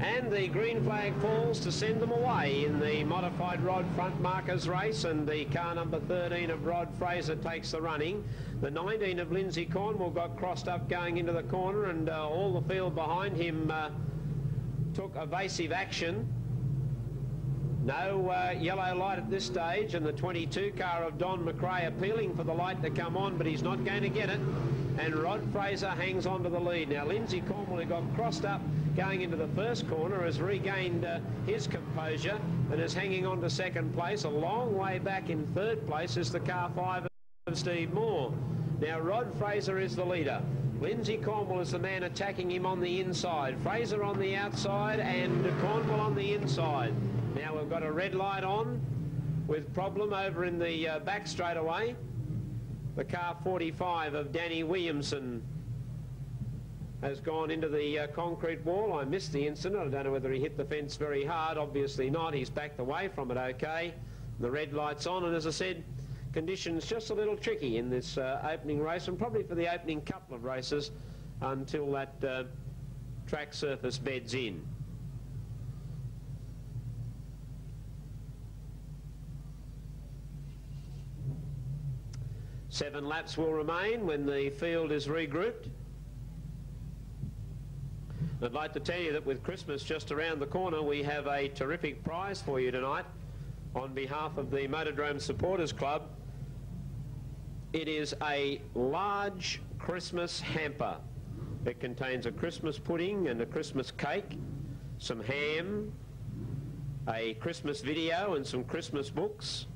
And the green flag falls to send them away in the modified Rod front markers race. And the car number 13 of Rod Fraser takes the running. The 19 of Lindsay Cornwall got crossed up going into the corner, and uh, all the field behind him uh, took evasive action. No uh, yellow light at this stage, and the 22 car of Don McRae appealing for the light to come on, but he's not going to get it. And Rod Fraser hangs on to the lead. Now, Lindsay Cornwall, who got crossed up going into the first corner, has regained uh, his composure and is hanging on to second place. A long way back in third place is the car five of Steve Moore. Now, Rod Fraser is the leader. Lindsay Cornwall is the man attacking him on the inside. Fraser on the outside and Cornwall on the inside. Now we've got a red light on with problem over in the uh, back straight away. The car 45 of Danny Williamson has gone into the uh, concrete wall. I missed the incident. I don't know whether he hit the fence very hard. Obviously not. He's backed away from it okay. The red light's on and as I said, conditions just a little tricky in this uh, opening race and probably for the opening couple of races until that uh, track surface beds in. Seven laps will remain when the field is regrouped. I'd like to tell you that with Christmas just around the corner, we have a terrific prize for you tonight on behalf of the Motordrome Supporters Club. It is a large Christmas hamper. It contains a Christmas pudding and a Christmas cake, some ham, a Christmas video and some Christmas books,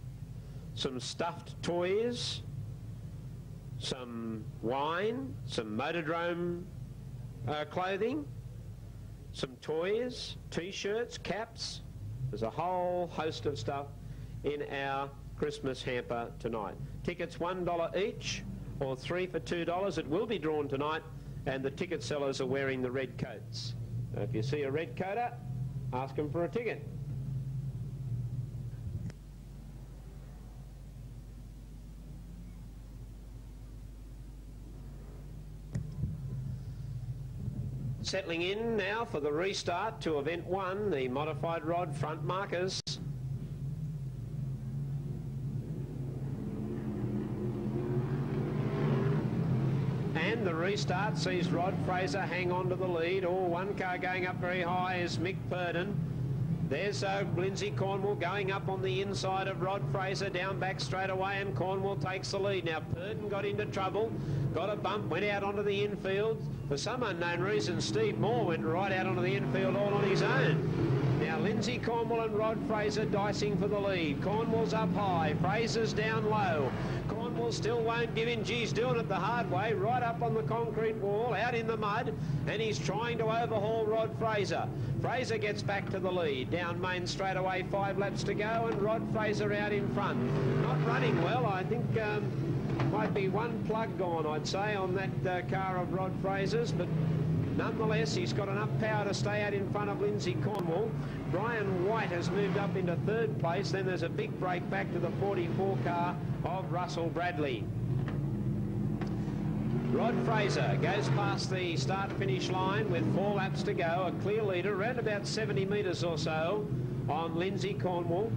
some stuffed toys, some wine, some Motordrome uh, clothing, some toys, t-shirts, caps. There's a whole host of stuff in our Christmas hamper tonight. Tickets $1 each or three for $2. It will be drawn tonight and the ticket sellers are wearing the red coats. If you see a red coater, ask them for a ticket. Settling in now for the restart to event one, the modified rod front markers. And the restart sees Rod Fraser hang on to the lead. Oh, one car going up very high is Mick Purdon. There's uh, Lindsay Cornwall going up on the inside of Rod Fraser, down back straight away, and Cornwall takes the lead. Now, Purdon got into trouble, got a bump, went out onto the infield. For some unknown reason, Steve Moore went right out onto the infield all on his own. Now, Lindsay Cornwall and Rod Fraser dicing for the lead. Cornwall's up high, Fraser's down low. Cornwall still won't give in. Geez, doing it the hard way, right up on the concrete wall, out in the mud, and he's trying to overhaul Rod Fraser. Fraser gets back to the lead. Down main straight away, five laps to go, and Rod Fraser out in front. Not running well, I think um, might be one plug gone, I'd say, on that uh, car of Rod Fraser's, but nonetheless, he's got enough power to stay out in front of Lindsay Cornwall. Brian White has moved up into third place. Then there's a big break back to the 44 car of Russell Bradley. Rod Fraser goes past the start-finish line with four laps to go. A clear leader, around about 70 metres or so on Lindsay Cornwall.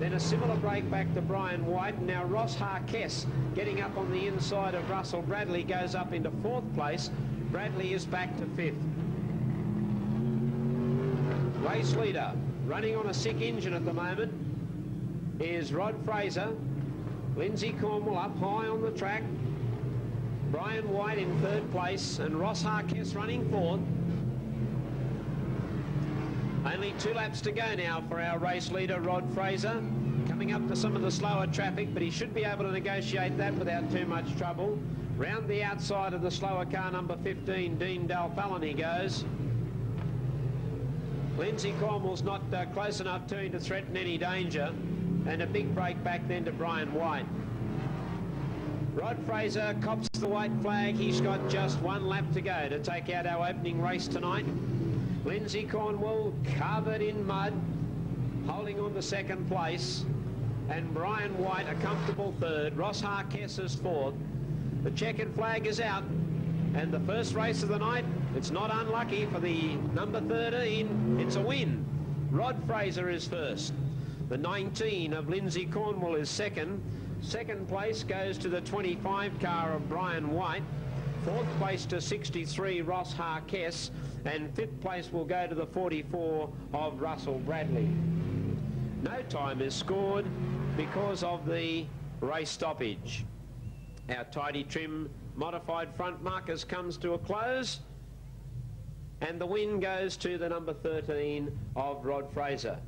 Then a similar break back to Brian White. Now Ross Harkess getting up on the inside of Russell Bradley goes up into fourth place. Bradley is back to fifth. Race leader running on a sick engine at the moment is Rod Fraser. Lindsay Cornwall up high on the track. Brian White in third place and Ross Harkess running fourth. Only two laps to go now for our race leader, Rod Fraser. Coming up to some of the slower traffic, but he should be able to negotiate that without too much trouble. Round the outside of the slower car, number 15, Dean Dalfallon, he goes. Lindsay Cornwall's not uh, close enough to him to threaten any danger. And a big break back then to Brian White. Rod Fraser cops the white flag. He's got just one lap to go to take out our opening race tonight. Lindsay Cornwall covered in mud, holding on to second place. And Brian White a comfortable third. Ross Harkess is fourth. The checkered flag is out. And the first race of the night, it's not unlucky for the number 13. It's a win. Rod Fraser is first. The 19 of Lindsay Cornwall is second. Second place goes to the 25 car of Brian White. Fourth place to 63 Ross Harkess. And fifth place will go to the 44 of Russell Bradley. No time is scored because of the race stoppage. Our tidy trim modified front markers comes to a close and the win goes to the number 13 of Rod Fraser.